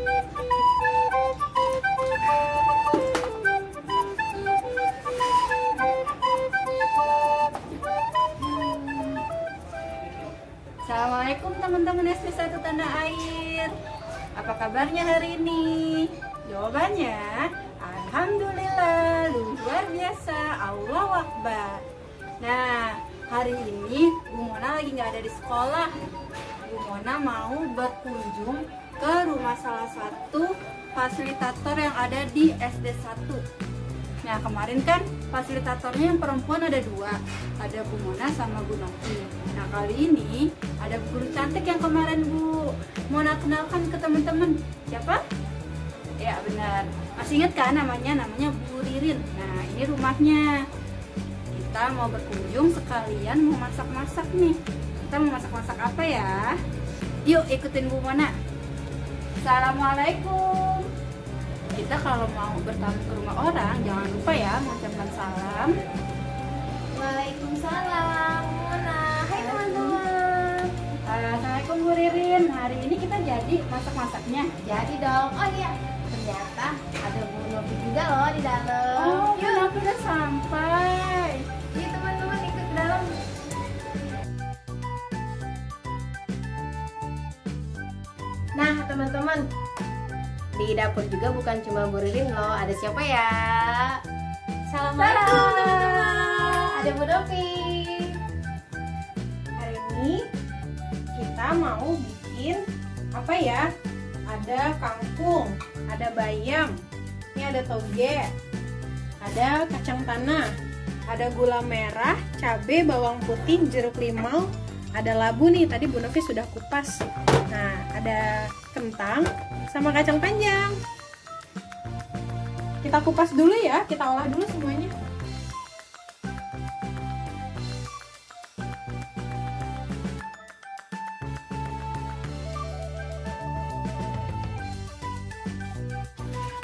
Assalamualaikum teman-teman SD satu tanah air. Apa kabarnya hari ini? Jawabannya Alhamdulillah luar biasa. Allah Akbar. Nah hari ini Bu Mona lagi nggak ada di sekolah. Bu Mona mau berkunjung ke rumah salah satu fasilitator yang ada di SD 1 Nah kemarin kan fasilitatornya yang perempuan ada dua Ada Bu Mona sama Bu Novi Nah kali ini ada guru cantik yang kemarin Bu Mona kenalkan ke teman-teman. Siapa? Ya benar. Masih ingat kan namanya? Namanya Bu Ririn. Nah ini rumahnya. Kita mau berkunjung sekalian mau masak-masak nih. Kita mau masak-masak apa ya? Yuk ikutin Bu Mona Assalamualaikum. Kita kalau mau bertamu ke rumah orang jangan lupa ya mengucapkan salam. Waalaikumsalam. Mona Hai. teman-teman. Assalamualaikum Bu Ririn. Hari ini kita jadi masak-masaknya. Jadi dong. Oh iya. Ternyata ada Bu Novi juga loh di dalam. Oh Bu Yuk Novi udah sampai teman-teman Di dapur juga bukan cuma Bu Ririn loh Ada siapa ya? Salam. teman-teman Ada Bu Novi hari ini kita mau bikin apa ya ada kangkung ada bayam ini ada toge ada kacang tanah ada gula merah cabai bawang putih jeruk limau ada labu nih tadi Bu Novi sudah kupas nah ada kentang sama kacang panjang kita kupas dulu ya kita olah dulu semuanya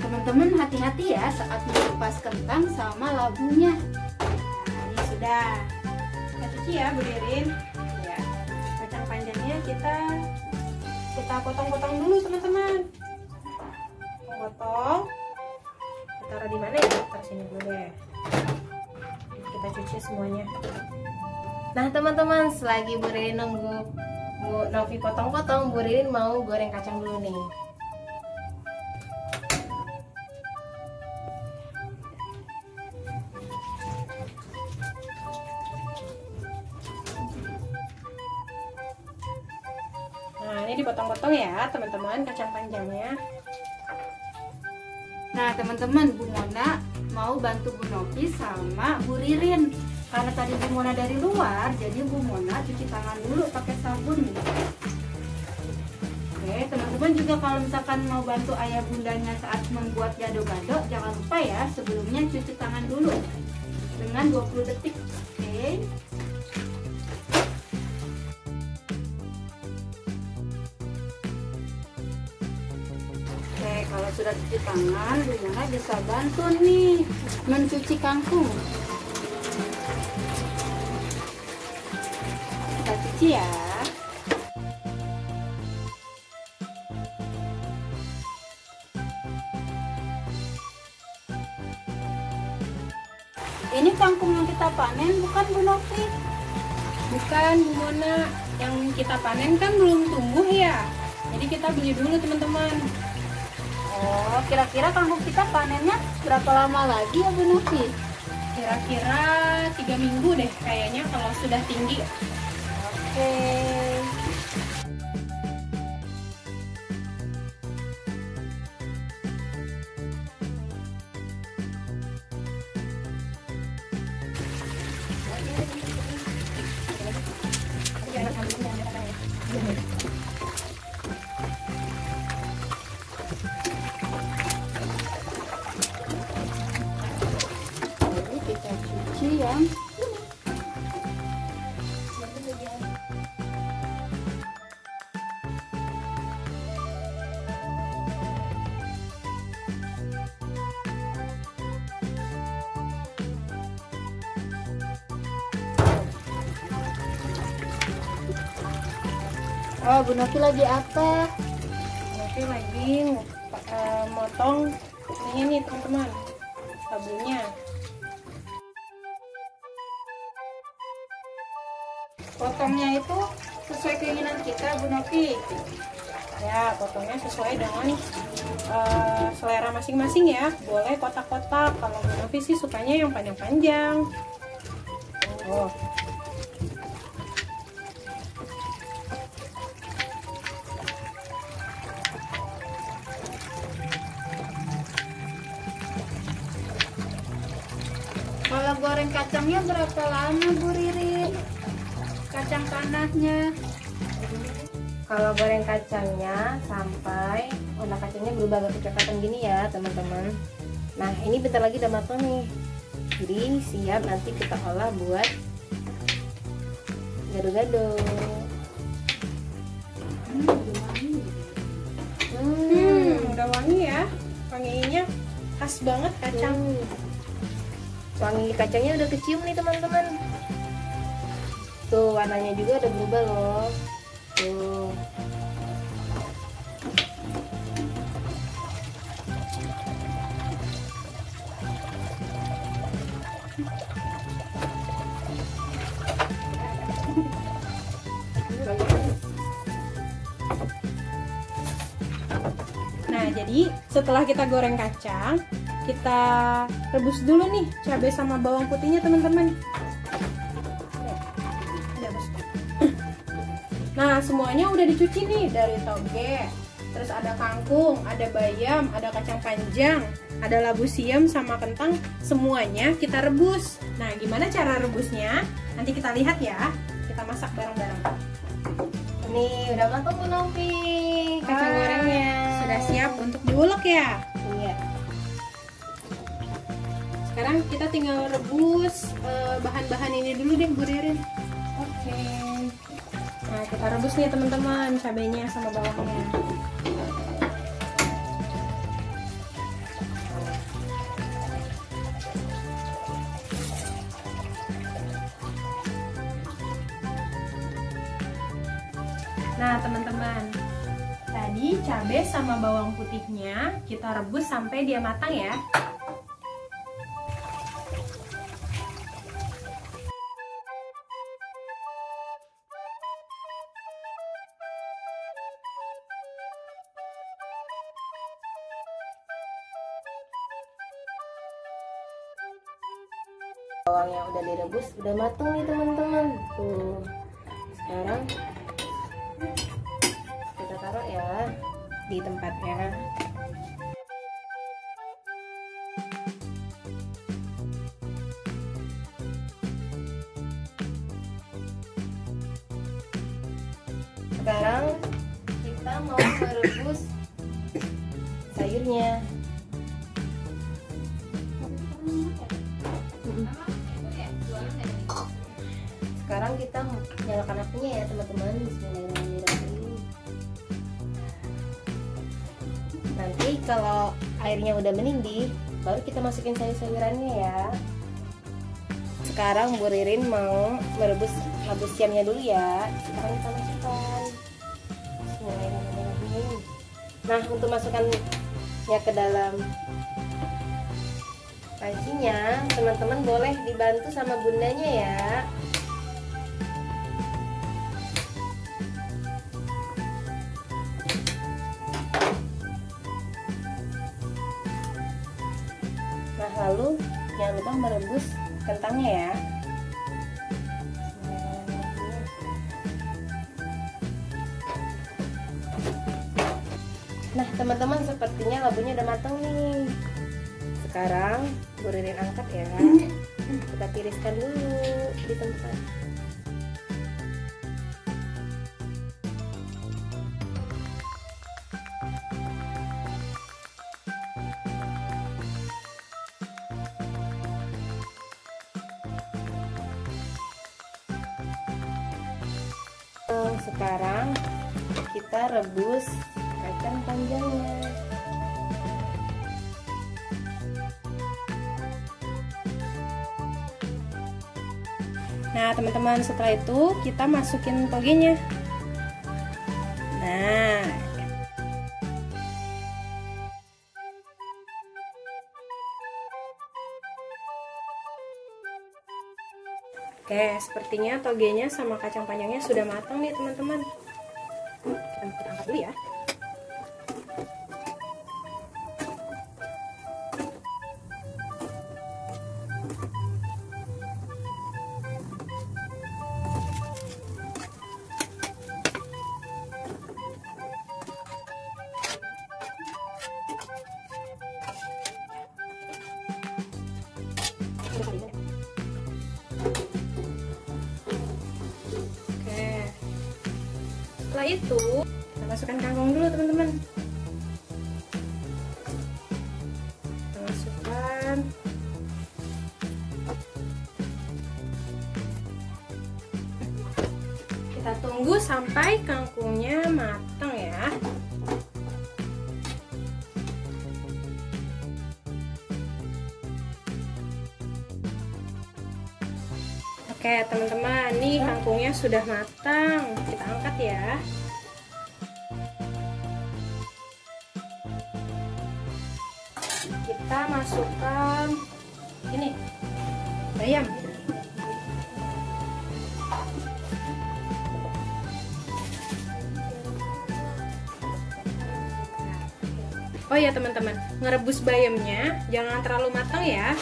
teman-teman hati-hati ya saat mengupas kentang sama labunya Nah, ini sudah. Kita cuci ya, Bu Ririn. Ya. Kacang panjangnya kita kita potong-potong dulu, teman-teman. Potong. Taruh di mana ya? Taruh sini dulu deh. Kita cuci semuanya. Nah teman-teman selagi Bu Ririn nunggu Bu Novi potong-potong Bu Ririn mau goreng kacang dulu nih teman-teman, kacang panjangnya. nah teman-teman Bu Mona mau bantu Bu Novi sama Bu Ririn karena tadi Bu Mona dari luar jadi Bu Mona cuci tangan dulu pakai sabun Oke, teman-teman juga kalau misalkan mau bantu ayah bundanya saat membuat gado-gado, jangan lupa ya sebelumnya cuci tangan dulu dengan 20 detik. Oke. Oke, sudah cuci tangan, Bumona bisa bantu nih mencuci kangkung. Kita cuci ya. Ini kangkung yang kita panen bukan Bu Novi? Bukan, Bu Mona. Yang kita panen kan belum tumbuh ya. Jadi kita beli dulu, teman-teman. Oh, kira-kira kangkung kita panennya berapa lama lagi ya Bu Novi? Kira-kira tiga minggu deh kayaknya kalau sudah tinggi. Oke. Jadi Oh, Bu Novi lagi apa? Oke lagi uh, motong ini nih teman-teman. Labunya potongnya itu sesuai keinginan kita Bu Novi. Ya potongnya sesuai dengan uh, selera masing-masing ya. Boleh kotak-kotak. Kalau Bu Novi sih sukanya yang panjang-panjang. Oh goreng kacangnya berapa lama Bu Ririn? Kacang tanahnya? Kalau goreng kacangnya sampai warna kacangnya berubah agak kecoklatan gini ya teman-teman. Nah ini bentar lagi udah matang nih. Jadi siap nanti kita olah buat gado-gado. Hmm, udah wangi ya. Wanginya khas banget kacang. Hmm. Wangi kacangnya udah kecium nih teman-teman. Tuh warnanya juga udah berubah loh. Tuh. Nah, jadi setelah kita goreng kacang, kita rebus dulu nih cabai sama bawang putihnya teman-teman. Nah, semuanya udah dicuci nih dari toge. Terus ada kangkung, ada bayam, ada kacang panjang, ada labu siam sama kentang. Semuanya kita rebus. Nah, gimana cara rebusnya? Nanti kita lihat ya. Kita masak bareng-bareng. Nih udah matang Bu Novi kacang gorengnya. Sudah siap untuk diulek ya. Sekarang kita tinggal rebus eh, bahan-bahan ini dulu deh, Bu Ririn. Oke. Nah, kita rebus nih teman-teman cabenya sama bawangnya. Nah, teman-teman. Tadi cabai sama bawang putihnya kita rebus sampai dia matang ya. Direbus udah matang nih teman-teman. Tuh. Sekarang kita taruh ya di tempatnya. Kalau airnya udah mendidih, baru kita masukin sayur-sayurannya ya. Sekarang Bu Ririn mau merebus labu siamnya dulu ya. Sekarang kita masukkan. Nah, untuk masukkannya ke dalam pancinya, teman-teman boleh dibantu sama bundanya ya. Lalu jangan lupa merebus kentangnya ya. Nah, teman-teman sepertinya labunya udah matang nih. Sekarang Ririn angkat ya. Kita tiriskan dulu di tempat. Sekarang kita rebus kacang panjangnya. Nah, teman-teman, setelah itu kita masukin togenya. Nah, Oke, sepertinya togenya sama kacang panjangnya sudah matang nih teman-teman. Setelah itu, kita masukkan kangkung dulu, teman-teman. Kita masukkan. Kita tunggu sampai kangkungnya matang Oke teman-teman, nih kangkungnya sudah matang. Kita angkat ya. Kita masukkan ini bayam. Oh ya teman-teman, ngerebus bayamnya jangan terlalu matang ya.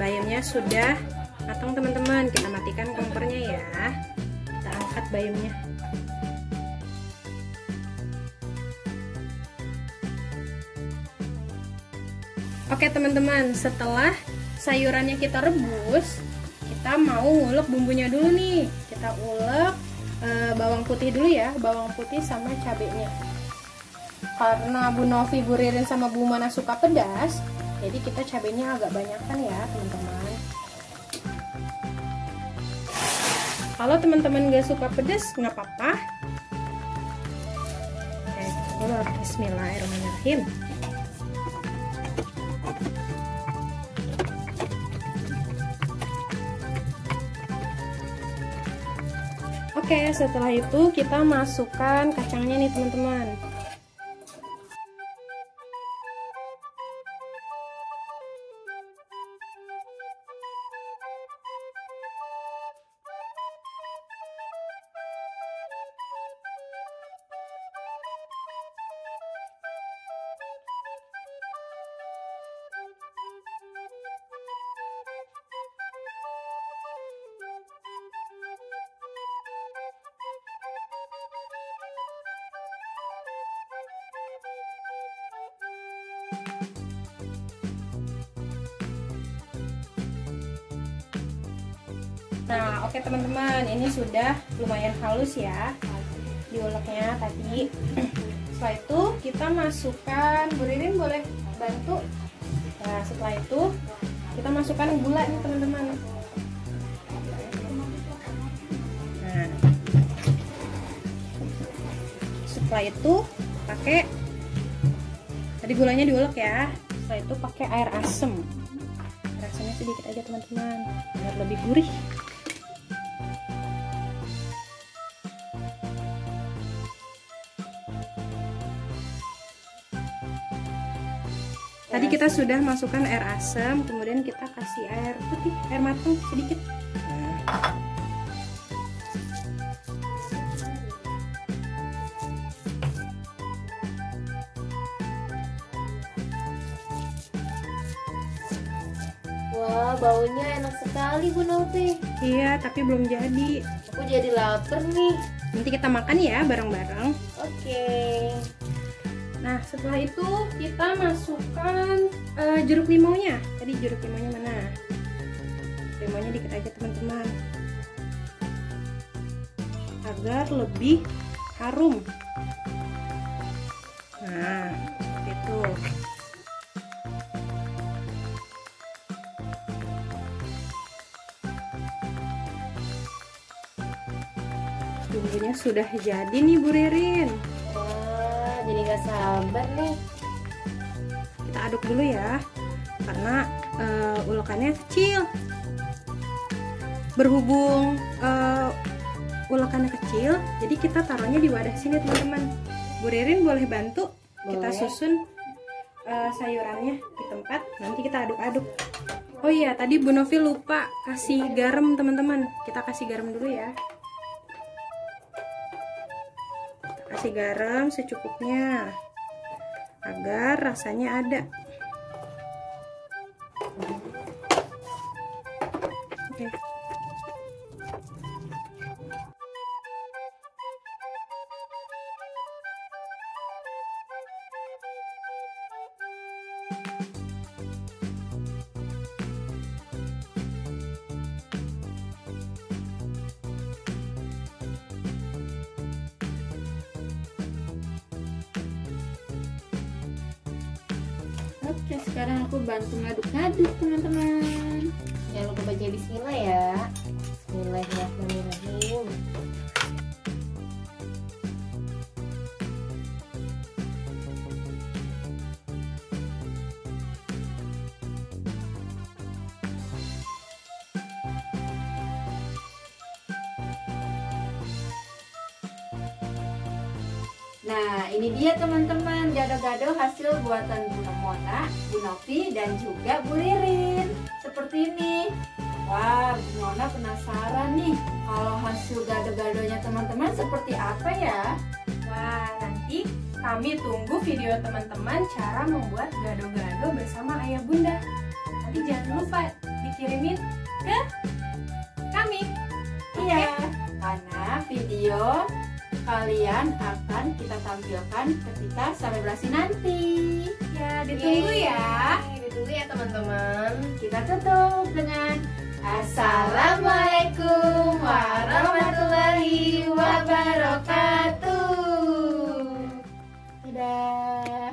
Bayamnya sudah matang teman-teman. Kita matikan kompornya ya. Kita angkat bayamnya. Oke teman-teman, setelah sayurannya kita rebus, kita mau ngulek bumbunya dulu nih. Kita ulek e, bawang putih dulu ya, bawang putih sama cabenya. Karena Bu Novi, Bu Ririn sama Bu Mana suka pedas, jadi kita cabenya agak banyak kan ya teman-teman. Kalau teman-teman gak suka pedas nggak apa-apa. Bismillahirrahmanirrahim. Oke, setelah itu kita masukkan kacangnya nih teman-teman. Nah, oke teman-teman, ini sudah lumayan halus ya diuleknya tadi. Setelah itu kita masukkan, Bu Ririn boleh bantu. Nah, setelah itu kita masukkan gula nih teman-teman. Nah, setelah itu pakai tadi gulanya diulek ya. Setelah itu pakai air asem. Air sedikit aja teman-teman, biar lebih gurih. Tadi kita sudah masukkan air asam, kemudian kita kasih air putih, air matang sedikit. Wah, baunya enak sekali Bu Novi. Iya, tapi belum jadi. Aku jadi lapar nih. Nanti kita makan ya bareng-bareng. Oke. Nah, setelah itu kita masukkan eh, jeruk limaunya. Tadi jeruk limaunya mana? Limaunya dikit aja teman-teman. Agar lebih harum. Nah, seperti itu. Bumbunya sudah jadi nih Bu Ririn. Jadi gak sabar nih. kita aduk dulu ya karena uh, ulekannya kecil berhubung uh, ulekannya kecil jadi kita taruhnya di wadah sini teman-teman Bu Ririn boleh bantu kita Boleh. susun uh, sayurannya di tempat nanti kita aduk-aduk Oh iya, tadi Bu Novi lupa kasih garam teman-teman. Kita kasih garam dulu ya. Kasih garam secukupnya agar rasanya ada. Oke. Oke, sekarang aku bantu ngaduk-ngaduk teman-teman. Jangan lupa baca bismillah ya. Bismillahirrahmanirrahim. Nah, ini dia teman-teman gado-gado hasil buatan Bu Mona, Bu Novi, dan juga Bu Ririn. Seperti ini. Wah, Bu Mona penasaran nih kalau hasil gado-gadonya teman-teman seperti apa ya? Wah, nanti kami tunggu video teman-teman cara membuat gado-gado bersama ayah bunda. Nanti jangan lupa dikirimin ke kami. Iya, karena video kalian akan kita tampilkan ketika sampai berasi nanti. Ya, ditunggu ya. Yeay, Ditunggu ya teman-teman. Kita tutup dengan Assalamualaikum warahmatullahi wabarakatuh. Dadah.